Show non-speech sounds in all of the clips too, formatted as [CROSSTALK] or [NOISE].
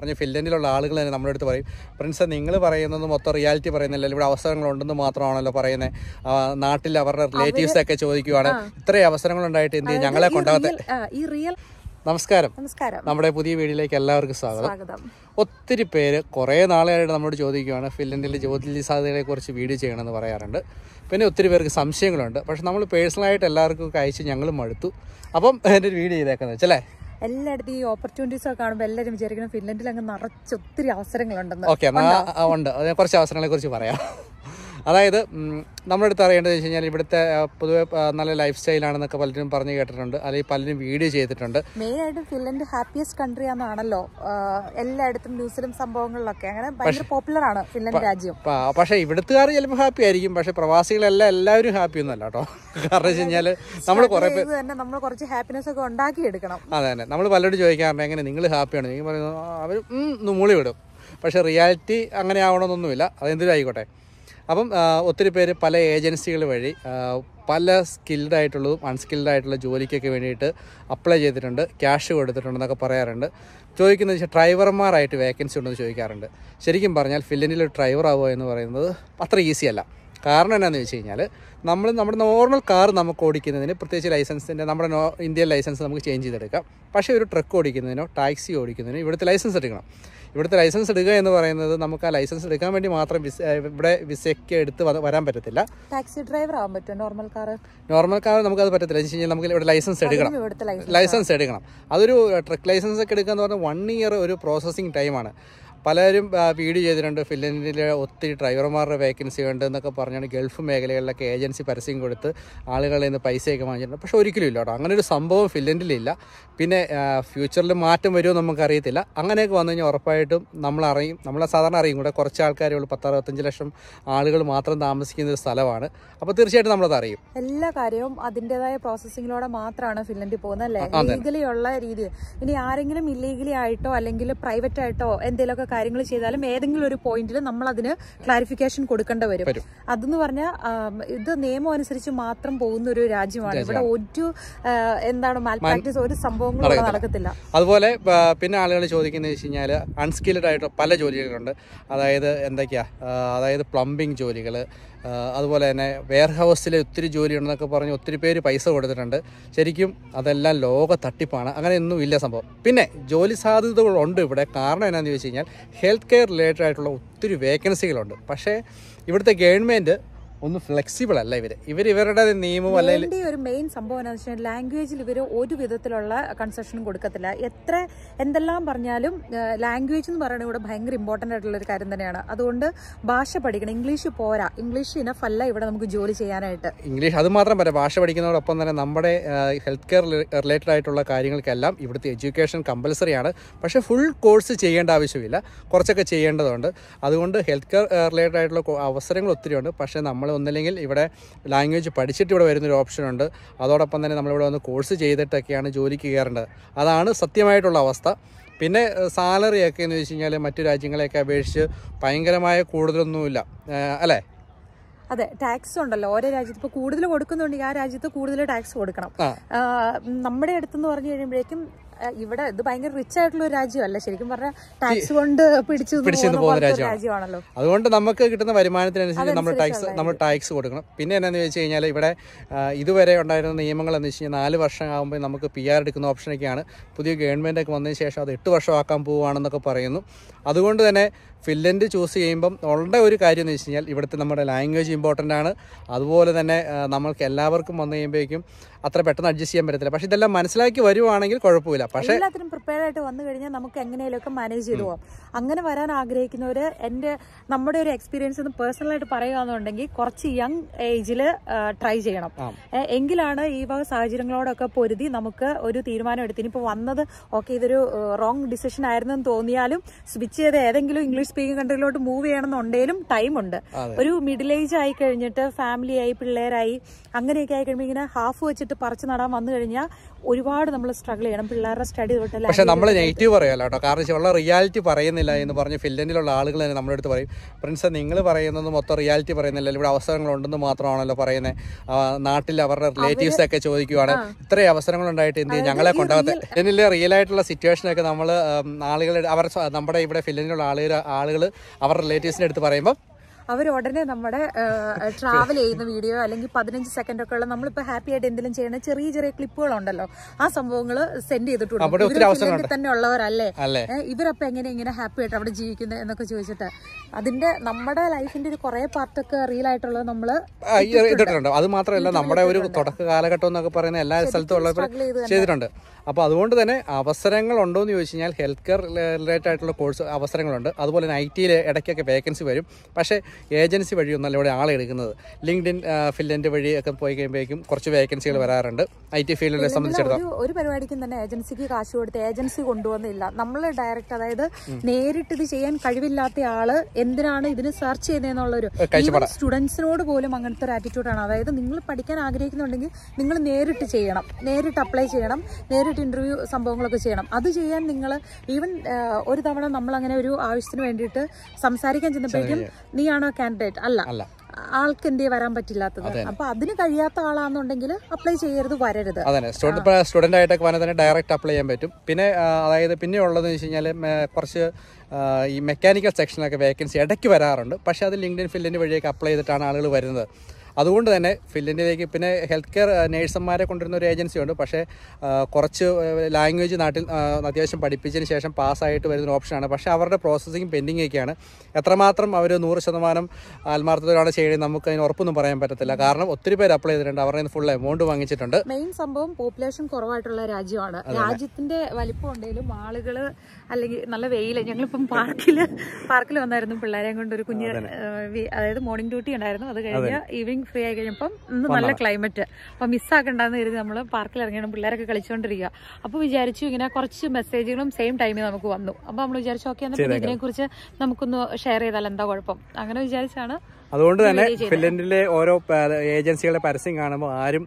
പറഞ്ഞ ഫിൻലൻഡിലുള്ള ആളുകൾ തന്നെ നമ്മുടെ അടുത്ത് പറയും പ്രിൻസ് നിങ്ങൾ പറയുന്നത് മൊത്തം റിയാലിറ്റി പറയുന്നില്ല. ഇവിടെ അവസരങ്ങളുണ്ടെന്ന് മാത്രമാണല്ലോ പറയുന്നത് നാട്ടിൽ അവരുടെ റിലേറ്റീവ്സ് ഒക്കെ ചോദിക്കുവാണ് ഇത്രയും അവസരങ്ങളുണ്ടായിട്ട് എന്ത് ചെയ്യും ഞങ്ങളെ കൊണ്ടാകത്തെ നമസ്കാരം. നമസ്കാരം. നമ്മുടെ പുതിയ വീഡിയോയിലേക്ക് എല്ലാവർക്കും സ്വാഗതം. ഒത്തിരി പേര് കുറേ നാളായിട്ട് നമ്മളോട് ചോദിക്കുകയാണ് ഫിൻലൻഡിന്റെ ജോലി സാധ്യതകളെ കുറിച്ച് വീഡിയോ ചെയ്യണമെന്ന് പറയാറുണ്ട്. പിന്നെ ഒത്തിരി പേർക്ക് സംശയങ്ങളുണ്ട്. പക്ഷെ നമ്മൾ പേഴ്സണലായിട്ട് എല്ലാവർക്കും അയച്ച് ഞങ്ങളും മടുത്തു. അപ്പം എന്റെ ഒരു വീഡിയോ ചെയ്തേക്കുന്നത് വെച്ചല്ലേ? എല്ലായിടത്തും ഈ ഓപ്പർച്യൂണിറ്റീസ് ഒക്കെ കാണുമ്പോൾ എല്ലാവരും വിചാരിക്കണം ഫിൻലൻഡിൽ അങ്ങ് നിറച്ച് ഒത്തിരി അവസരങ്ങളുണ്ടെന്ന്. ഓക്കെ ഉണ്ട്? കുറച്ച് അവസരങ്ങളെ കുറിച്ച് പറയാം. അതായത് നമ്മുടെ അടുത്ത് അറിയേണ്ടത് വെച്ച് കഴിഞ്ഞാൽ ഇവിടുത്തെ പൊതുവെ നല്ല ലൈഫ് സ്റ്റൈലാണെന്നൊക്കെ പലരും പറഞ്ഞു കേട്ടിട്ടുണ്ട്. അല്ലെങ്കിൽ പലരും വീഡിയോ ചെയ്തിട്ടുണ്ട്. മെയിൻ ആയിട്ട് ഫിൻലൻഡ് ഹാപ്പിയസ്റ്റ് കൺട്രി ആണെന്നാണല്ലോ എല്ലായിടത്തും ന്യൂസിലും സംഭവങ്ങളിലൊക്കെ. അങ്ങനെ ഭയങ്കര പോപ്പുലർ ആണ് ഫിൻലൻഡ് രാജ്യം. പക്ഷേ ഇവിടുത്തുകാർ ചിലപ്പോൾ ഹാപ്പി ആയിരിക്കും. പക്ഷെ പ്രവാസികളെല്ലാം എല്ലാവരും ഹാപ്പി ഒന്നല്ല കേട്ടോ. കാരണം വെച്ച് കഴിഞ്ഞാൽ നമ്മൾ കുറേ പേര് തന്നെ നമ്മൾ കുറച്ച് ഹാപ്പിനെസ് ഒക്കെ ഉണ്ടാക്കിയെടുക്കണം. അതെ തന്നെ നമ്മൾ പലരോട് ചോദിക്കാറുണ്ട് എങ്ങനെ നിങ്ങൾ ഹാപ്പിയാണ് നിങ്ങൾ പറയുന്നത് അവർ മൂളി വിടും. പക്ഷെ റിയാലിറ്റി അങ്ങനെ ആവണമെന്നൊന്നുമില്ല അതെന്തിനും ആയിക്കോട്ടെ അപ്പം ഒത്തിരി പേര് പല ഏജൻസികൾ വഴി പല സ്കിൽഡ് ആയിട്ടുള്ളതും അൺസ്കിൽഡ് ആയിട്ടുള്ള ജോലിക്കൊക്കെ വേണ്ടിയിട്ട് അപ്ലൈ ചെയ്തിട്ടുണ്ട് ക്യാഷ് കൊടുത്തിട്ടുണ്ടെന്നൊക്കെ പറയാറുണ്ട്. ചോദിക്കുന്നത് വെച്ചാൽ ഡ്രൈവർമാരായിട്ട് വേക്കൻസി ഉണ്ടെന്ന് ചോദിക്കാറുണ്ട്. ശരിക്കും പറഞ്ഞാൽ ഫില്ലിനിൽ ഡ്രൈവർ ആവുക എന്ന് പറയുന്നത് അത്ര ഈസി അല്ല. കാരണം എന്നാന്ന് വെച്ച് കഴിഞ്ഞാൽ നമ്മൾ നമ്മുടെ നോർമൽ കാർ നമുക്ക് ഓടിക്കുന്നതിന് പ്രത്യേകിച്ച് ലൈസൻസിന്റെ നമ്മുടെ നോ ഇന്ത്യൻ ലൈസൻസ് നമുക്ക് ചേഞ്ച് ചെയ്തെടുക്കാം. പക്ഷേ ഒരു ട്രക്ക് ഓടിക്കുന്നതിനോ ടാക്സി ഓടിക്കുന്നതിനോ ഇവിടുത്തെ ലൈസൻസ് എടുക്കണം. ഇവിടുത്തെ ലൈസൻസ് എടുക്കുക എന്ന് പറയുന്നത് നമുക്ക് ആ ലൈസൻസ് എടുക്കാൻ വേണ്ടി മാത്രം വിസ ഇവിടെ വിസയ്ക്ക് എടുത്ത് വരാൻ പറ്റത്തില്ല. ടാക്സി ഡ്രൈവർ ആവാൻ പറ്റും നോർമൽ കാർ നോർമൽ കാർ നമുക്ക് അത് പറ്റത്തില്ല. എന്ന് വെച്ച് കഴിഞ്ഞാൽ നമുക്ക് ഇവിടെ ലൈസൻസ് എടുക്കണം. ലൈസൻസ് ലൈസൻസ് എടുക്കണം. അതൊരു ട്രക്ക് ലൈസൻസ് ഒക്കെ എടുക്കുക എന്ന് പറഞ്ഞാൽ വൺ ഇയർ ഒരു പ്രോസസ്സിംഗ് ടൈമാണ് പലരും ആ, ചെയ്തിട്ടുണ്ട്. ഫിൻലൻഡിലെ ഒത്തിരി ഡ്രൈവർമാരുടെ വേക്കൻസി ഉണ്ട് എന്നൊക്കെ പറഞ്ഞാണ് ഗൾഫ് മേഖലകളിലൊക്കെ ഏജൻസി പരസ്യം കൊടുത്ത് ആളുകളിൽ നിന്ന് പൈസയൊക്കെ വാങ്ങിച്ചിട്ടുണ്ട് പക്ഷേ ഒരിക്കലും ഇല്ല കേട്ടോ. അങ്ങനെ ഒരു സംഭവം ഫിൻലൻഡിലില്ല പിന്നെ ഫ്യൂച്ചറിൽ മാറ്റം വരുമോ നമുക്കറിയത്തില്ല. അങ്ങനെയൊക്കെ വന്നു കഴിഞ്ഞാൽ ഉറപ്പായിട്ടും നമ്മളറിയും നമ്മളെ സാധാരണ അറിയും കൂടെ കുറച്ച് ആൾക്കാരേ ഉള്ളൂ. പത്തറുപത്തഞ്ച് ലക്ഷം ആളുകൾ മാത്രം താമസിക്കുന്ന ഒരു സ്ഥലമാണ്. അപ്പോൾ തീർച്ചയായിട്ടും നമ്മളത് അറിയും. എല്ലാ കാര്യവും അതിന്റെതായ പ്രോസസ്സിങ്ങിലൂടെ മാത്രമാണ് ഫിൻലൻഡിൽ പോകുന്നത് അല്ലേ? ലീഗലി ഉള്ള രീതി ഇനി ആരെങ്കിലും ഇല്ലീഗലി ആയിട്ടോ അല്ലെങ്കിൽ പ്രൈവറ്റ് ആയിട്ടോ എന്തെങ്കിലുമൊക്കെ കാര്യങ്ങൾ ചെയ്താലും ഏതെങ്കിലും ഒരു പോയിന്റിൽ നമ്മൾ അതിന് ക്ലാരിഫിക്കേഷൻ കൊടുക്കേണ്ട വരും. അതെന്ന് പറഞ്ഞാൽ ഇത് നിയമം അനുസരിച്ച് മാത്രം പോകുന്ന ഒരു രാജ്യമാണ്. ഇവിടെ ഒരു എന്താണ് മാൽ പ്രാക്ടീസ് ഒരു സംഭവങ്ങളും നടക്കത്തില്ല. അതുപോലെ പിന്നെ ആളുകൾ ചോദിക്കുന്നത് വെച്ച് കഴിഞ്ഞാൽ അൺസ്കിൽഡ് ആയിട്ട് പല ജോലികളുണ്ട്. അതായത് എന്തൊക്കെയാ? അതായത് പ്ലംബിംഗ് ജോലികൾ അതുപോലെ തന്നെ വെയർ ഹൗസിൽ ഒത്തിരി ജോലിയുണ്ടെന്നൊക്കെ പറഞ്ഞ് ഒത്തിരി പേര് പൈസ കൊടുത്തിട്ടുണ്ട്. ശരിക്കും അതെല്ലാം ലോക തട്ടിപ്പാണ്. അങ്ങനെയൊന്നും ഇല്ല സംഭവം. പിന്നെ ജോലി സാധ്യതകളുണ്ട് ഇവിടെ. കാരണം എന്നാന്ന് ചോദിച്ചു കഴിഞ്ഞാൽ ഹെൽത്ത് കെയർ റിലേറ്റഡ് ആയിട്ടുള്ള ഒത്തിരി വേക്കൻസികളുണ്ട് പക്ഷേ ഇവിടുത്തെ ഗവൺമെന്റ് ഒന്ന് ഫ്ലെക്സിബിൾ അല്ല ഇവർ. ഇവർ ഇവരുടെ നിയമം അല്ലെങ്കിൽ ഒരു മെയിൻ സംഭവം എന്താണെന്ന് വെച്ചാൽ ലാംഗ്വേജിൽ ഇവർ ഒരു വിധത്തിലുള്ള കൺസെഷനും കൊടുക്കത്തില്ല. എത്ര എന്തെല്ലാം പറഞ്ഞാലും ലാംഗ്വേജ് എന്ന് പറയുന്നത് ഇവിടെ ഭയങ്കര ഇമ്പോർട്ടന്റ് ആയിട്ടുള്ള ഒരു കാര്യം തന്നെയാണ്. അതുകൊണ്ട് ഭാഷ പഠിക്കണം. ഇംഗ്ലീഷ് പോരാ. ഇംഗ്ലീഷ് ഇനഫ് അല്ല ഇവിടെ നമുക്ക് ജോലി ചെയ്യാനായിട്ട്. ഇംഗ്ലീഷ് അത് മാത്രം പറയാം ഭാഷ പഠിക്കുന്നതോടൊപ്പം തന്നെ നമ്മുടെ ഹെൽത്ത് കെയർ റിലേറ്റഡ് ആയിട്ടുള്ള കാര്യങ്ങൾക്കെല്ലാം ഇവിടുത്തെ എഡ്യൂക്കേഷൻ കമ്പൽസറി ആണ്. പക്ഷേ ഫുൾ കോഴ്സ് ചെയ്യേണ്ട ആവശ്യമില്ല. കുറച്ചൊക്കെ ചെയ്യേണ്ടതുണ്ട്. അതുകൊണ്ട് ഹെൽത്ത് കെയർ റിലേറ്റഡ് ആയിട്ടുള്ള അവസരങ്ങൾ ഒത്തിരി ഉണ്ട് പക്ഷേ നമ്മൾ ഒന്നില്ലെങ്കിൽ ഇവിടെ ലാംഗ്വേജ് പഠിച്ചിട്ട് ഇവിടെ വരുന്നൊരു ഓപ്ഷനുണ്ട് അതോടൊപ്പം തന്നെ നമ്മളിവിടെ വന്ന് കോഴ്സ് ചെയ്തിട്ടൊക്കെയാണ് ജോലിക്ക് കയറേണ്ടത്. അതാണ് സത്യമായിട്ടുള്ള അവസ്ഥ. പിന്നെ സാലറി ഒക്കെ എന്ന് വെച്ച് കഴിഞ്ഞാൽ മറ്റു രാജ്യങ്ങളെയൊക്കെ അപേക്ഷിച്ച് ഭയങ്കരമായ കൂടുതലൊന്നുമില്ല. അല്ലേ? അതെ ടാക്സ് ഉണ്ടല്ലോ. ഓരോ രാജ്യത്ത് ഇപ്പോൾ കൂടുതൽ കൊടുക്കുന്നുണ്ടെങ്കിൽ ആ രാജ്യത്ത് കൂടുതൽ ടാക്സ് കൊടുക്കണം. നമ്മുടെ അടുത്തെന്ന് പറഞ്ഞു കഴിയുമ്പോഴേക്കും ഇവിടെ ഇത് ഭയങ്കര റിച്ച് ആയിട്ടുള്ള ഒരു രാജ്യമല്ല. ശരിക്കും പറഞ്ഞാൽ ടാക്സ് കൊണ്ട് പിടിച്ചു പിടിച്ചു പോകുന്ന. രാജ്യമാണല്ലോ. അതുകൊണ്ട് നമുക്ക് കിട്ടുന്ന വരുമാനത്തിനനുസരിച്ച് നമ്മൾ ടാക്സ് നമ്മൾ ടാക്സ് കൊടുക്കണം. പിന്നെ എന്നാന്ന് വെച്ച് കഴിഞ്ഞാൽ ഇവിടെ ഇതുവരെ ഉണ്ടായിരുന്ന നിയമങ്ങൾ എന്ന് വെച്ച് കഴിഞ്ഞാൽ നാല് വർഷം ആകുമ്പോൾ നമുക്ക് പി ആർ എടുക്കുന്ന ഓപ്ഷനൊക്കെയാണ് പുതിയ ഗവൺമെന്റൊക്കെ വന്നതിന് ശേഷം അത് എട്ട് വർഷമാക്കാൻ പോവുകയാണെന്നൊക്കെ പറയുന്നു. അതുകൊണ്ട് തന്നെ ഫിൻലൻഡ് ചൂസ് ചെയ്യുമ്പം ഉള്ള ഒരു കാര്യം എന്ന് വെച്ച് കഴിഞ്ഞാൽ ഇവിടുത്തെ നമ്മുടെ ലാംഗ്വേജ് ഇമ്പോർട്ടന്റ് ആണ്. അതുപോലെ തന്നെ നമ്മൾക്ക് എല്ലാവർക്കും വന്നു കഴിയുമ്പോഴേക്കും അത്ര പെട്ടെന്ന് അഡ്ജസ്റ്റ് ചെയ്യാൻ പറ്റത്തില്ല. പക്ഷേ ഇതെല്ലാം മനസ്സിലാക്കി വരുവാണെങ്കിൽ കുഴപ്പമില്ല. പക്ഷേ എല്ലാത്തിനും പ്രിപ്പയർ ആയിട്ട് വന്നു കഴിഞ്ഞാൽ നമുക്ക് എങ്ങനെയൊക്കെ മാനേജ് ചെയ്തു പോകാം അങ്ങനെ വരാൻ ആഗ്രഹിക്കുന്നവർ എന്റെ നമ്മുടെ ഒരു എക്സ്പീരിയൻസ് ഒന്ന് പേഴ്സണലായിട്ട് പറയുകയാണെന്നുണ്ടെങ്കിൽ കുറച്ച് യങ് ഏജിൽ ട്രൈ ചെയ്യണം. എങ്കിലാണ് ഈ വക സാഹചര്യങ്ങളോടൊക്കെ പൊരുതി നമുക്ക് ഒരു തീരുമാനം എടുത്ത് ഇനിയിപ്പോൾ വന്നത് ഓക്കെ ഇതൊരു റോങ് ഡിസിഷൻ ആയിരുന്നു എന്ന് തോന്നിയാലും സ്വിച്ച് ചെയ്ത് ഏതെങ്കിലും ഇംഗ്ലീഷ് സ്പീക്കിംഗ് കൺട്രിയിലോട്ട് മൂവ് ചെയ്യണമെന്നുണ്ടെങ്കിലും ടൈമുണ്ട് ഉണ്ട്. ഒരു മിഡിൽ ഏജ് ആയി കഴിഞ്ഞിട്ട് ഫാമിലി ആയി പിള്ളേരായി അങ്ങനെയൊക്കെ ആയി കഴിയുമ്പോൾ ഇങ്ങനെ ഹാഫ് വെച്ചിട്ട് പറിച്ചു നടാൻ വന്നു കഴിഞ്ഞാൽ ഒരുപാട് നമ്മൾ സ്ട്രഗിൾ ചെയ്യണം. പിള്ളേരുടെ സ്റ്റഡി തൊട്ട് പക്ഷെ നമ്മൾ നെഗറ്റീവ് പറയാലോ കേട്ടോ. കാരണം വെച്ചാൽ ഉള്ള റിയാലിറ്റി പറയുന്നില്ല എന്ന് പറഞ്ഞ് ഫിൻലൻഡിലുള്ള ആളുകൾ തന്നെ നമ്മുടെ അടുത്ത് പറയും. പ്രിൻസ് നിങ്ങൾ പറയുന്നത് മൊത്തം റിയാലിറ്റി പറയുന്നില്ല. ഇവിടെ അവസരങ്ങളുണ്ടെന്ന് മാത്രമാണല്ലോ പറയുന്നത് നാട്ടിൽ അവരുടെ റിലേറ്റീവ്സ് ഒക്കെ ചോദിക്കുവാണ്. ഇത്രയും അവസരങ്ങൾ ഉണ്ടായിട്ട് എന്ത് ചെയ്യും ഞങ്ങളെ കൊണ്ടാകത്തെ ഇതിൽ റിയൽ ആയിട്ടുള്ള സിറ്റുവേഷനൊക്കെ നമ്മൾ ആളുകളുടെ അവർ നമ്മുടെ ഇവിടെ ഫിൻലൻഡിലുള്ള ആളുകൾ ആളുകൾ അവരുടെ റിലേറ്റീവ്സിന്റെ അടുത്ത് പറയുമ്പോൾ അവർ ഉടനെ നമ്മുടെ ട്രാവൽ ചെയ്യുന്ന വീഡിയോ അല്ലെങ്കിൽ പതിനഞ്ച് സെക്കൻഡ് ഒക്കെ ഉള്ള നമ്മളിപ്പോ ഹാപ്പി ആയിട്ട് എന്തെങ്കിലും ചെയ്യുന്ന ചെറിയ ചെറിയ ക്ലിപ്പുകളുണ്ടല്ലോ ആ സംഭവങ്ങൾ സെൻഡ് ചെയ്തിട്ടുണ്ട്. തന്നെ ഉള്ളവരല്ലേ? ഇവരപ്പൊ എങ്ങനെ ഇങ്ങനെ ഹാപ്പി ആയിട്ട് അവിടെ ജീവിക്കുന്നത് എന്നൊക്കെ ചോദിച്ചിട്ട് അതിന്റെ നമ്മുടെ ലൈഫിന്റെ ഒരു കുറെ പാർട്ടൊക്കെ റിയൽ ആയിട്ടുള്ളത് നമ്മൾ ചെയ്തിട്ടുണ്ട്. അത് മാത്രമല്ല നമ്മുടെ ഒരു തുടക്ക കാലഘട്ടം എന്നൊക്കെ പറയുന്ന എല്ലാ സ്ഥലത്തും ചെയ്തിട്ടുണ്ട്. അപ്പോൾ അതുകൊണ്ട് തന്നെ അവസരങ്ങൾ ഉണ്ടോ എന്ന് ചോദിച്ചു കഴിഞ്ഞാൽ ഹെൽത്ത് കെയർ റിലേറ്റഡ് ആയിട്ടുള്ള കോഴ്സ് അവസരങ്ങളുണ്ട്. അതുപോലെ തന്നെ ഐ ടിയിൽ ഇടയ്ക്കൊക്കെ വേക്കൻസി വരും. പക്ഷേ ഏജൻസി വഴിയൊന്നല്ല ഇവിടെ ആളെ എടുക്കുന്നത്. ലിങ്ക്ഡിൻ ഫില്ലന്റ് വഴി ഒക്കെ പോയി കഴിയുമ്പോഴേക്കും കുറച്ച് വേക്കൻസികൾ വരാറുണ്ട്. ഐ ടി ഫീൽഡിനെ സംബന്ധിച്ചിടത്തോളം. ഒരു ഒരു പരിപാടിക്കും തന്നെ ഏജൻസിക്ക് കാശ് കൊടുത്ത് ഏജൻസി കൊണ്ടുവന്നില്ല. നമ്മൾ ഡയറക്റ്റ് അതായത് നേരിട്ട് ഇത് ചെയ്യാൻ കഴിവില്ലാത്ത ആൾ എന്തിനാണ് ഇതിന് സെർച്ച് കാഴ്ചപ്പാട്. സ്റ്റുഡൻസിനോട് പോലും അങ്ങനത്തെ ഒരു ആറ്റിറ്റ്യൂഡാണ് അതായത് നിങ്ങൾ പഠിക്കാൻ ആഗ്രഹിക്കുന്നുണ്ടെങ്കിൽ നിങ്ങൾ നേരിട്ട് ചെയ്യണം. നേരിട്ട് അപ്ലൈ ചെയ്യണം. നേരിട്ട് ഇന്റർവ്യൂ സംഭവങ്ങളൊക്കെ ചെയ്യണം. അത് ചെയ്യാൻ നിങ്ങൾ ഈവൻ ഒരു തവണ നമ്മൾ അങ്ങനെ ഒരു ആവശ്യത്തിന് വേണ്ടിയിട്ട് സംസാരിക്കാൻ ചെന്നപ്പോഴേക്കും നീയാണോ കാൻഡിഡേറ്റ് അല്ല. ആൾക്ക് എന്തേ വരാൻ പറ്റില്ലാത്തത്? അപ്പൊ അതിന് കഴിയാത്ത ആളാണെന്നുണ്ടെങ്കിൽ അപ്ലൈ ചെയ്യരുത് വരരുത്. അതന്നെ. സ്റ്റുഡന്റ് ആയിട്ടൊക്കെ വന്നാൽ തന്നെ ഡയറക്റ്റ് അപ്ലൈ ചെയ്യാൻ പറ്റും. പിന്നെ അതായത് പിന്നെ ഉള്ളതെന്ന് വെച്ച് കഴിഞ്ഞാൽ കുറച്ച് ഈ മെക്കാനിക്കൽ സെക്ഷനൊക്കെ വേക്കൻസി ഇടയ്ക്ക് വരാറുണ്ട്. പക്ഷേ അത് ലിങ്ക്ഡിൻ ഫില്ലിന്റെ വഴിയൊക്കെ അപ്ലൈ ചെയ്തിട്ടാണ് ആളുകൾ വരുന്നത്. അതുകൊണ്ട് തന്നെ ഫില്ലിന്റെലേക്ക് പിന്നെ ഹെൽത്ത് കെയർ നേഴ്സന്മാരെ കൊണ്ടുവരുന്ന ഒരു ഏജൻസി ഉണ്ട്. പക്ഷേ കുറച്ച് ലാംഗ്വേജ് നാട്ടിൽ അത്യാവശ്യം പഠിപ്പിച്ചതിന് ശേഷം പാസ്സായിട്ട് വരുന്ന ഓപ്ഷനാണ് പക്ഷേ അവരുടെ പ്രോസസ്സിങ് പെൻഡിങ് ഒക്കെയാണ്. എത്രമാത്രം അവർ നൂറ് ശതമാനം ആത്മാർത്ഥതയോടെ ചെയ്യുന്നത് നമുക്ക് അതിന് ഉറപ്പൊന്നും പറയാൻ പറ്റത്തില്ല. കാരണം ഒത്തിരി പേര് അപ്ലൈ ചെയ്തിട്ടുണ്ട്. അവരുടെ ഫുൾ എമൗണ്ട് വാങ്ങിച്ചിട്ടുണ്ട്. മെയിൻ സംഭവം പോപ്പുലേഷൻ കുറവായിട്ടുള്ള രാജ്യമാണ്. രാജ്യത്തിന്റെ വലിപ്പം ഉണ്ടെങ്കിലും ആളുകൾ അല്ലെങ്കിൽ നല്ല വെയിൽ ഞങ്ങളിപ്പം പാർക്കിൽ [LAUGHS] പാർക്കിൽ വന്നായിരുന്നു പിള്ളേരെയും കൊണ്ട് ഒരു കുഞ്ഞ് അതായത് മോർണിംഗ് ഡ്യൂട്ടി ഉണ്ടായിരുന്നു. അത് കഴിഞ്ഞ് ഈവനിങ് ഫ്രീ ആയി കഴിഞ്ഞപ്പം ഇന്ന് നല്ല ക്ലൈമറ്റ് അപ്പൊ മിസ്സാക്കണ്ടെന്ന് കരുതി നമ്മൾ പാർക്കിൽ ഇറങ്ങിയാണ് പിള്ളേരൊക്കെ കളിച്ചുകൊണ്ടിരിക്കുക അപ്പൊ വിചാരിച്ചു ഇങ്ങനെ കുറച്ച് മെസ്സേജുകളും സെയിം ടൈമിൽ നമുക്ക് വന്നു. അപ്പൊ നമ്മൾ വിചാരിച്ചു ഓക്കെ എന്നാൽ ഇതിനെ കുറിച്ച് നമുക്കൊന്ന് ഷെയർ ചെയ്താൽ എന്താ കുഴപ്പം? അങ്ങനെ വിചാരിച്ചാണ് അതുകൊണ്ട് തന്നെ ഫിൻലൻഡിലെ ഓരോ ഏജൻസികളുടെ പരസ്യം കാണുമ്പോൾ ആരും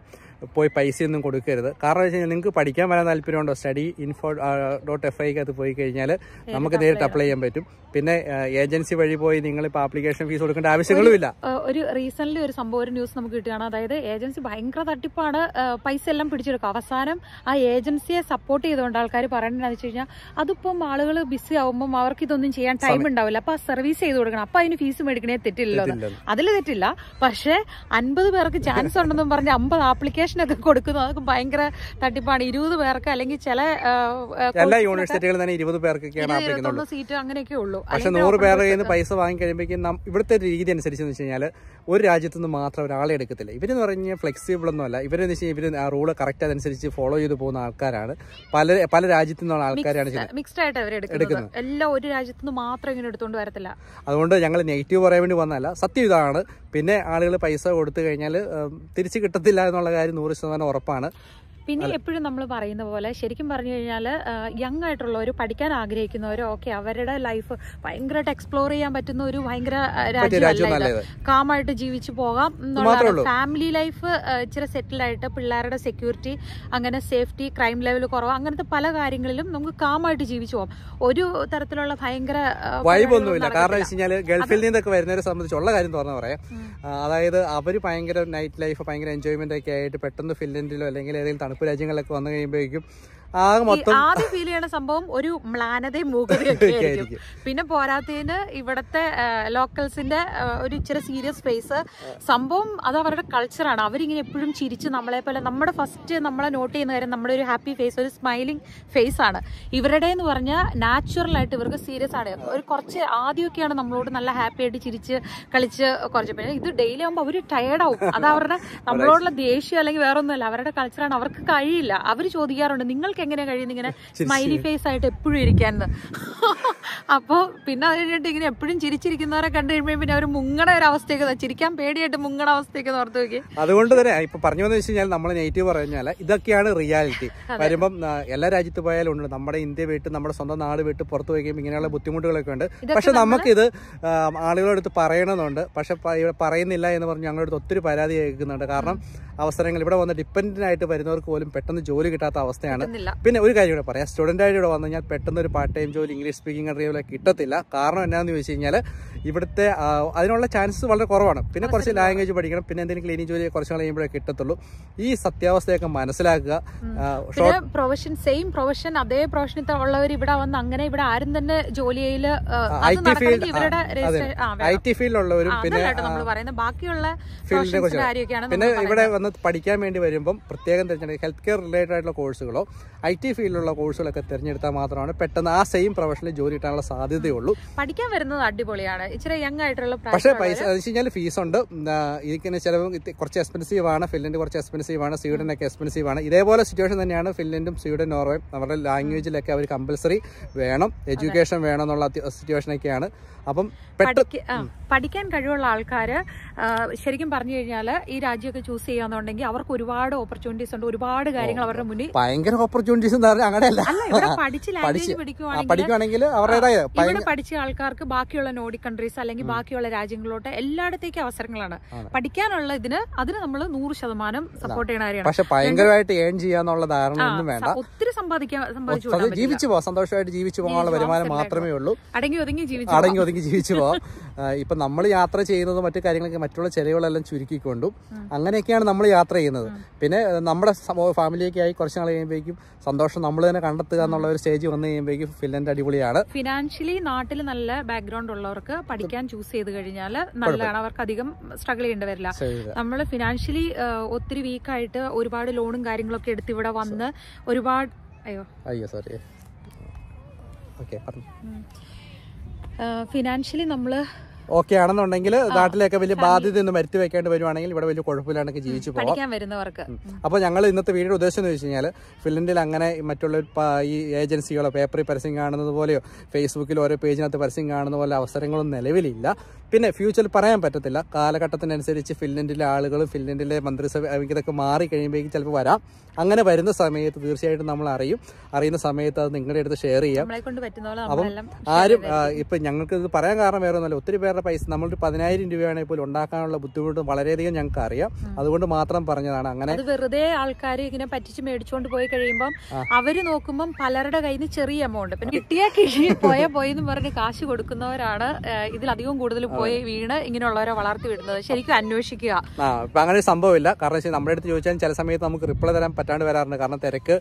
പോയി പൈസയൊന്നും കൊടുക്കരുത്. കാരണം വെച്ച് കഴിഞ്ഞാൽ നിങ്ങൾക്ക് പഠിക്കാൻ വരാൻ താല്പര്യമുണ്ടോ? സ്റ്റഡി ഇൻഫോ ഡോട്ട് എഫ് ഐക്കകത്ത് പോയി കഴിഞ്ഞാൽ നമുക്ക് നേരിട്ട് അപ്ലൈ ചെയ്യാൻ പറ്റും. പിന്നെ ഏജൻസി വഴി പോയി നിങ്ങൾ ഇപ്പോൾ ആപ്ലിക്കേഷൻ ഫീസ് കൊടുക്കേണ്ട ആവശ്യങ്ങളും ഇല്ല. ഒരു റീസെന്റ് ഒരു സംഭവം ഒരു ന്യൂസ് നമുക്ക് കിട്ടുകയാണ്. അതായത് ഏജൻസി ഭയങ്കര തട്ടിപ്പാണ് പൈസ എല്ലാം പിടിച്ചെടുക്കുക. അവസാനം ആ ഏജൻസിയെ സപ്പോർട്ട് ചെയ്തുകൊണ്ട് ആൾക്കാർ പറയേണ്ടതെന്ന് വെച്ച് കഴിഞ്ഞാൽ അതിപ്പം ആളുകൾ ബിസി ആവുമ്പോൾ അവർക്ക് ഇതൊന്നും ചെയ്യാൻ ടൈം ഉണ്ടാവില്ല. അപ്പൊ ആ സർവീസ് ചെയ്ത് കൊടുക്കണം. അപ്പൊ അതിന് ഫീസ് മേടിക്കണേ തെറ്റില്ലല്ലോ. അതിൽ തെറ്റില്ല. പക്ഷേ അൻപത് പേർക്ക് ചാൻസ് ഉണ്ടെന്നും പറഞ്ഞ് അമ്പത് ആപ്ലിക്കേഷൻ ഒക്കെ കൊടുക്കുന്നു. അതൊക്കെ ഭയങ്കര തട്ടിപ്പാണ്. ഇരുപത് പേർക്ക് അല്ലെങ്കിൽ ചില എല്ലാ യൂണിവേഴ്സിറ്റികളും തന്നെ ഇരുപത് പേർക്കൊക്കെയാണ് സീറ്റ് അങ്ങനെയൊക്കെ ഉള്ളൂ. പക്ഷെ നൂറ് പേരുടെ കയ്യിൽ നിന്ന് പൈസ വാങ്ങി കഴിയുമ്പോഴേക്കും നം- ഇവിടുത്തെ രീതി അനുസരിച്ച് എന്ന് വെച്ച് കഴിഞ്ഞാൽ ഒരു രാജ്യത്തു നിന്ന് മാത്രം ഒരാളെ എടുക്കത്തില്ല. ഇവരെന്ന് പറഞ്ഞാൽ ഫ്ലെക്സിബിൾ ഒന്നും അല്ല. ഇവരെന്ന് വെച്ച് കഴിഞ്ഞാൽ ഇവർ ആ റൂൾ കറക്റ്റ് അതനുസരിച്ച് ഫോളോ ചെയ്ത് പോകുന്ന ആൾക്കാരാണ്. പല പല രാജ്യത്തു നിന്നുള്ള ആൾക്കാരാണ് മിക്സ്ഡ് ആയിട്ട് അവർ എടുക്കുന്നത്. എല്ലാം ഒരു രാജ്യത്തു നിന്ന് മാത്രം ഇങ്ങനെ എടുത്തുകൊണ്ട് വരത്തില്ല. അതുകൊണ്ട് ഞങ്ങൾ നെഗറ്റീവ് പറയാൻ വേണ്ടി വന്നതല്ല. സത്യം ഇതാണ്. പിന്നെ ആളുകൾ പൈസ കൊടുത്തു കഴിഞ്ഞാൽ തിരിച്ചു കിട്ടത്തില്ല എന്നുള്ള കാര്യം നൂറ് ശതമാനം ഉറപ്പാണ്. പിന്നെ എപ്പോഴും നമ്മൾ പറയുന്ന പോലെ ശരിക്കും പറഞ്ഞു കഴിഞ്ഞാൽ യങ് ആയിട്ടുള്ളവർ പഠിക്കാൻ ആഗ്രഹിക്കുന്നവർ ഓക്കെ അവരുടെ ലൈഫ് ഭയങ്കരമായിട്ട് എക്സ്പ്ലോർ ചെയ്യാൻ പറ്റുന്ന ഒരു ഭയങ്കര രാജ്യം രാജ്യമല്ല ഇത്. കാമായിട്ട് ജീവിച്ചു പോകാം എന്നുള്ള ഫാമിലി ലൈഫ് ഇച്ചിരി സെറ്റിൽ ആയിട്ട് പിള്ളേരുടെ സെക്യൂരിറ്റി അങ്ങനെ സേഫ്റ്റി ക്രൈം ലെവൽ കുറവ് അങ്ങനത്തെ പല കാര്യങ്ങളിലും നമുക്ക് കാമായിട്ട് ജീവിച്ചു പോകാം. ഒരു തരത്തിലുള്ള ഭയങ്കര വൈബ് ഒന്നുമില്ല. കാരണം വെച്ച് കഴിഞ്ഞാൽ ഗൾഫിൽ നിന്നൊക്കെ വരുന്നവരെ സംബന്ധിച്ചുള്ള കാര്യം തുറന്നു പറയാം. അതായത് അവർ ഭയങ്കര നൈറ്റ് ലൈഫ് ഭയങ്കര എൻജോയ്മെന്റ് ഒക്കെ ആയിട്ട് പെട്ടെന്ന് ഫിൻലൻഡിലോ അല്ലെങ്കിൽ ഏതെങ്കിലും തണുപ്പ് രാജ്യങ്ങളിലൊക്കെ വന്നു കഴിയുമ്പോഴേക്കും ആദ്യം ഫീൽ ചെയ്യണ സംഭവം ഒരു മ്ലാനതയും മൂകതയും ആയിരിക്കും. ആയിരിക്കും. പിന്നെ പോരാത്തതിന് ഇവിടത്തെ ലോക്കൽസിന്റെ ഒരു ഇച്ചിരി സീരിയസ് ഫേസ് സംഭവം അത് അവരുടെ കൾച്ചറാണ് അവരിങ്ങനെ എപ്പോഴും ചിരിച്ച് നമ്മളെ പോലെ നമ്മുടെ ഫസ്റ്റ് നമ്മളെ നോട്ട് ചെയ്യുന്ന കാര്യം നമ്മുടെ ഒരു ഹാപ്പി ഫേസ് ഒരു സ്മൈലിംഗ് ഫേസ് ആണ്. ഇവരുടെ എന്ന് പറഞ്ഞാൽ നാച്ചുറൽ ആയിട്ട് ഇവർക്ക് സീരിയസ് ആണ്. ഒരു കുറച്ച് ആദ്യമൊക്കെയാണ് നമ്മളോട് നല്ല ഹാപ്പി ആയിട്ട് ചിരിച്ച് കളിച്ച് കുറച്ച്. പിന്നെ ഇത് ഡെയിലി ആകുമ്പോൾ അവർ ടയേർഡ് ആവും. അത് അവരുടെ [LAUGHS] നമ്മളോടുള്ള ദേഷ്യം അല്ലെങ്കിൽ വേറൊന്നുമല്ല അവരുടെ കൾച്ചറാണ് അവർക്ക് കഴിയില്ല. അവർ ചോദിക്കാറുണ്ട് നിങ്ങൾക്ക് എങ്ങനെ കഴിയുന്ന ഇങ്ങനെ [LAUGHS] സ്മൈലി ഫേസ് ആയിട്ട് എപ്പോഴും ഇരിക്കാന്ന്. [LAUGHS] അപ്പോൾ പിന്നെ അത് കഴിഞ്ഞിട്ട് ഇങ്ങനെ എപ്പോഴും ചിരിച്ചിരിക്കുന്നവരെ കണ്ടു കഴിയുമ്പോൾ പിന്നെ അവർ മുങ്ങണ ഒരു അവസ്ഥയൊക്കെ ചിരിക്കാൻ പേടിയായിട്ട് മുങ്ങണ അവസ്ഥയൊക്കെ ഓർത്തു നോക്കി അതുകൊണ്ട് തന്നെ ഇപ്പൊ പറഞ്ഞു വന്നു വെച്ച് കഴിഞ്ഞാൽ നമ്മൾ നെഗറ്റീവ് പറഞ്ഞാൽ ഇതൊക്കെയാണ് റിയാലിറ്റി [LAUGHS] വരുമ്പം എല്ലാ രാജ്യത്ത് പോയാലും ഉണ്ട്. നമ്മുടെ ഇന്ത്യ വീട്ട് നമ്മുടെ സ്വന്തം നാട് വീട്ട് പുറത്തു പോയി കഴിയുമ്പോൾ ഇങ്ങനെയുള്ള ബുദ്ധിമുട്ടുകളൊക്കെ ഉണ്ട്. പക്ഷെ നമുക്കിത് ആളുകളെടുത്ത് പറയണമെന്നുണ്ട് പക്ഷെ പറയുന്നില്ല എന്ന് പറഞ്ഞ് ഞങ്ങളുടെ അടുത്ത് ഒത്തിരി പരാതി കേൾക്കുന്നുണ്ട്. കാരണം അവസരങ്ങൾ ഇവിടെ വന്ന് ഡിപ്പെൻഡന്റ് ആയിട്ട് വരുന്നവർക്ക് പോലും പെട്ടെന്ന് ജോലി കിട്ടാത്ത അവസ്ഥയാണ്. കിട്ടുന്നില്ല പിന്നെ ഒരു കാര്യം കൂടെ പറയാം. സ്റ്റുഡന്റ് ആയിട്ട് ഇവിടെ വന്നു കഴിഞ്ഞാൽ പെട്ടെന്ന് ഒരു പാർട്ട് ടൈം ജോലി ഇംഗ്ലീഷ് സ്പീക്കിംഗ് അറിയാൻ കിട്ടത്തില്ല. കാരണം എന്നാന്ന് ചോദിച്ചു കഴിഞ്ഞാൽ ഇവിടുത്തെ അതിനുള്ള ചാൻസസ് വളരെ കുറവാണ്. പിന്നെ കുറച്ച് ലാംഗ്വേജ് പഠിക്കണം. പിന്നെ എന്തെങ്കിലും ക്ലീനിങ് ജോലി കുറച്ച് നാൾ കഴിയുമ്പോഴേ കിട്ടത്തുള്ളൂ. ഈ സത്യാവസ്ഥയൊക്കെ മനസ്സിലാക്കുക. പ്രൊഫഷൻ സെയിം പ്രൊഫഷൻ അതേ പ്രൊഫഷനിൽ ഉള്ളവർ ഇവിടെ വന്ന് അങ്ങനെ ഇവിടെ ആരും തന്നെ ജോലിയിൽ I T field I T ഫീൽഡിലുള്ളവരും പിന്നെ ബാക്കിയുള്ള ഫീൽഡിനെ കുറിച്ച്. പിന്നെ ഇവിടെ വന്ന് പഠിക്കാൻ വേണ്ടി വരുമ്പം പ്രത്യേകം തിരഞ്ഞെടുക്കുക. ഹെൽത്ത് കെയർ റിലേറ്റഡ് ആയിട്ടുള്ള കോഴ്സുകളോ ഐ ടി ഫീൽഡിലുള്ള കോഴ്സുകളൊക്കെ തിരഞ്ഞെടുത്താൽ മാത്രമാണ് പെട്ടെന്ന് ആ സെയിം പ്രൊഫഷനിൽ ജോലി കിട്ടാനുള്ള സാധ്യതയുള്ളൂ. പഠിക്കാൻ വരുന്നത് അടിപൊളിയാണ്. ഇച്ചിരി യങ് ആയിട്ടുള്ള പക്ഷേ പൈസ വെച്ച് കഴിഞ്ഞാൽ ഫീസ് ഉണ്ട്. ഇതിന് ചിലവ് കുറച്ച് എക്സ്പെൻസീവ് ആണ്. ഫിൻലൻഡ് കുറച്ച് എക്സ്പെൻസീവ് ആണ്. സ്വീഡൻ ഒക്കെ എക്സ്പെൻസീവ് ആണ്. ഇതേപോലെ സിറ്റുവേഷൻ തന്നെയാണ് ഫിൻലൻഡും സ്വീഡൻ നോർവേയും അവരുടെ ലാംഗ്വേജിലൊക്കെ അവർ കമ്പൽസറി വേണം. എഡ്യൂക്കേഷൻ വേണം എന്നുള്ള സിറ്റുവേഷൻ ഒക്കെയാണ്. അപ്പം പഠിക്കാൻ കഴിവുള്ള ആൾക്കാര് ശരിക്കും പറഞ്ഞു കഴിഞ്ഞാൽ ഈ രാജ്യമൊക്കെ ചൂസ് ചെയ്യാന്നുണ്ടെങ്കിൽ അവർക്ക് ഒരുപാട് ഓപ്പർച്യൂണിറ്റീസ് ഉണ്ട് ഒരുപാട് കാര്യങ്ങൾ അവരുടെ മുന്നിൽ ഭയങ്കര ഓപ്പർച്യൂണിറ്റീസ് അങ്ങനെയല്ല. പഠിച്ച് ലാംഗ്വേജ് പഠിക്കുവാണെങ്കിൽ അവരുടേതായ ഇവിടെ പഠിച്ച ആൾക്കാർക്ക് ബാക്കിയുള്ള നോഡി കൺട്രീസ് അല്ലെങ്കിൽ ബാക്കിയുള്ള രാജ്യങ്ങളിലോട്ട് എല്ലായിടത്തേക്കും അവസരങ്ങളാണ്. പഠിക്കാനുള്ള ഇതിന് അതിന് നമ്മൾ നൂറ് ശതമാനം സപ്പോർട്ട് ചെയ്യണ കാര്യമാണ്. പക്ഷെ ഭയങ്കരമായിട്ട് ഏൺ ചെയ്യാന്നുള്ള ധാരണ ഒന്നും വേണ്ട. ഒത്തിരി സമ്പാദിക്കാൻ സമ്പാദിച്ചു ജീവിച്ചു പോവാം. സന്തോഷമായിട്ട് ജീവിച്ചു പോകാനുള്ള വരുമാനം മാത്രമേ ഉള്ളൂ. അടങ്ങി ഒതുങ്ങി ജീവിച്ചു അടങ്ങി ഒതുങ്ങി ജീവിച്ചു പോവാം ഇപ്പൊ നമ്മൾ യാത്ര ചെയ്യുന്നത് മറ്റു കാര്യങ്ങളൊക്കെ മറ്റുള്ള ചെലവുകളെല്ലാം ചുരുക്കിക്കൊണ്ടും അങ്ങനെയൊക്കെയാണ് നമ്മൾ യാത്ര ചെയ്യുന്നത്. പിന്നെ നമ്മുടെ ഫാമിലിയൊക്കെ ആയി കുറച്ച് നാൾ കഴിയുമ്പോഴേക്കും സന്തോഷം നമ്മൾ തന്നെ കണ്ടെത്തുക എന്നുള്ള ഒരു സ്റ്റേജ് വന്നു കഴിയുമ്പോഴേക്കും ഫിൻലൻഡ് അടിപൊളിയാണ്. ഫിനാൻഷ്യലി നാട്ടിൽ നല്ല ബാക്ക്ഗ്രൗണ്ട് ഉള്ളവർക്ക് പഠിക്കാൻ ചൂസ് ചെയ്ത് കഴിഞ്ഞാൽ നല്ലതാണ്. അവർക്ക് അധികം സ്ട്രഗിൾ ചെയ്യേണ്ടി വരില്ല. നമ്മൾ ഫിനാൻഷ്യലി ഒത്തിരി വീക്കായിട്ട് ഒരുപാട് ലോണും കാര്യങ്ങളൊക്കെ എടുത്ത് ഇവിടെ വന്ന് ഒരുപാട് അയ്യോ. അയ്യോ സോറി ഓക്കെ പറഞ്ഞു. ഫിനാൻഷ്യലി നമ്മൾ ഓക്കെ ആണെന്നുണ്ടെങ്കിൽ നാട്ടിലേക്ക് വലിയ ബാധ്യത നിന്ന് മരുത്തി വെക്കേണ്ടി വരുവാണെങ്കിൽ ഇവിടെ വലിയ കുഴപ്പമില്ലാണ്ടൊക്കെ ജീവിച്ചു പോകാം വരുന്നവർക്ക്. അപ്പോൾ ഞങ്ങൾ ഇന്നത്തെ വീഡിയോ ഉദ്ദേശം എന്ന് വെച്ച് കഴിഞ്ഞാൽ ഫിൻലൻഡിൽ അങ്ങനെ മറ്റുള്ള ഈ ഏജൻസികളോ പേപ്പറിൽ പരസ്യം കാണുന്നത് പോലെയോ ഫേസ്ബുക്കിൽ ഓരോ പേജിനകത്ത് പരസ്യം കാണുന്ന പോലെ അവസരങ്ങളൊന്നും നിലവിലില്ല. പിന്നെ ഫ്യൂച്ചറിൽ പറയാൻ പറ്റത്തില്ല. കാലഘട്ടത്തിനനുസരിച്ച് ഫിൻലൻഡിലെ ആളുകൾ ഫിൻലൻഡിലെ മന്ത്രിസഭ ഇതൊക്കെ മാറി കഴിയുമ്പോഴേക്കും ചിലപ്പോൾ വരാം. അങ്ങനെ വരുന്ന സമയത്ത് തീർച്ചയായിട്ടും നമ്മൾ അറിയും. അറിയുന്ന സമയത്ത് അത് നിങ്ങളുടെ അടുത്ത് ഷെയർ ചെയ്യാം. അപ്പം ആരും ഇപ്പൊ ഞങ്ങൾക്ക് ഇത് പറയാൻ കാരണം വേറെ ഒന്നുമല്ല. ഒത്തിരി പേരുടെ പൈസ നമ്മളൊരു പതിനായിരം രൂപയാണെങ്കിൽ പോലും ഉണ്ടാക്കാനുള്ള ബുദ്ധിമുട്ട് വളരെയധികം ഞങ്ങൾക്ക് അറിയാം. അതുകൊണ്ട് മാത്രം പറഞ്ഞതാണ്. അങ്ങനെ വെറുതെ ആൾക്കാർ ഇങ്ങനെ പറ്റിച്ച് മേടിച്ചുകൊണ്ട് പോയി കഴിയുമ്പോൾ അവർ നോക്കുമ്പോൾ പലരുടെ കയ്യിൽ നിന്ന് ചെറിയ എമൗണ്ട് പിന്നെ കിട്ടിയ കിഴി പോയ പോയി എന്ന് പറഞ്ഞ് കാശ് കൊടുക്കുന്നവരാണ് ഇതിലധികം കൂടുതൽ പോയി വീണ് ഇങ്ങനെയുള്ളവരെ വളർത്തി വിടുന്നത്. ശരിക്കും അന്വേഷിക്കുക. അങ്ങനെ ഒരു സംഭവമില്ല. കാരണം നമ്മുടെ അടുത്ത് ചോദിച്ചാൽ ചില സമയത്ത് നമുക്ക് റിപ്ലൈ തരാൻ പറ്റാണ്ട് വരാറുണ്ട്. കാരണം തിരക്ക്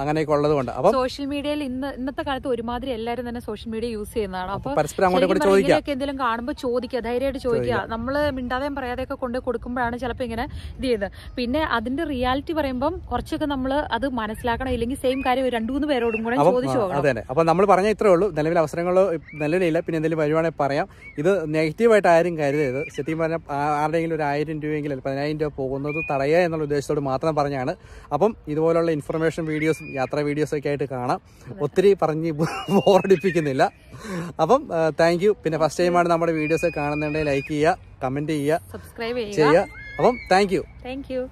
അങ്ങനെയൊക്കെ ഉള്ളത് കൊണ്ട് അപ്പം സോഷ്യൽ മീഡിയയിൽ ഇന്ന് ഇന്നത്തെ കാലത്ത് ഒരുമാതിരി എല്ലാരും തന്നെ സോഷ്യൽ മീഡിയ യൂസ് ചെയ്യുന്നതാണ്. അപ്പൊ പരസ്പരം അങ്ങോട്ട് ചോദിക്കുക എന്തെങ്കിലും കാണുമ്പോൾ ചോദിക്കുക ധൈര്യമായിട്ട് ചോദിക്കുക. നമ്മൾ മിണ്ടാതെയും പറയാതെയൊക്കെ കൊണ്ട് കൊടുക്കുമ്പോഴാണ് ചിലപ്പോൾ ഇങ്ങനെ ഇത് ചെയ്യുന്നത്. പിന്നെ അതിന്റെ റിയാലിറ്റി പറയുമ്പം കുറച്ചൊക്കെ നമ്മൾ അത് മനസ്സിലാക്കണം. ഇല്ലെങ്കിൽ സെയിം കാര്യം രണ്ടു മൂന്ന് പേരോടും കൂടെ ചോദിച്ചു അതെ തന്നെ അപ്പം നമ്മൾ പറഞ്ഞ ഇത്രേ ഉള്ളൂ. നിലവിൽ അവസരങ്ങൾ നിലവിലില്ല. പിന്നെ എന്തെങ്കിലും വരുവാണെങ്കിൽ പറയാം. ഇത് നെഗറ്റീവായിട്ട് ആരും കരുതരുത്. സത്യം പറഞ്ഞാൽ ആരുടെയെങ്കിലും ഒരു ആയിരം രൂപയെങ്കിലും പതിനായിരം രൂപ പോകുന്നത് തടയുക എന്നുള്ള ഉദ്ദേശത്തോട് മാത്രം പറഞ്ഞാണ് അപ്പം ഇതുപോലുള്ള ഇൻഫർമേഷൻ വീഡിയോസും യാത്രാ വീഡിയോസും ഒക്കെ ആയിട്ട് കാണാം. ഒത്തിരി പറഞ്ഞ് ബോറടിപ്പിക്കുന്നില്ല. അപ്പം താങ്ക് യു പിന്നെ ഫസ്റ്റ് ടൈമാണ് നമ്മുടെ വീഡിയോസ് കാണുന്നുണ്ടെങ്കിൽ ലൈക്ക് ചെയ്യുക കമന്റ് ചെയ്യുക സബ്സ്ക്രൈബ് ചെയ്യുക. ചെയ്യുക. അപ്പം താങ്ക് യു താങ്ക് യു